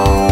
Oh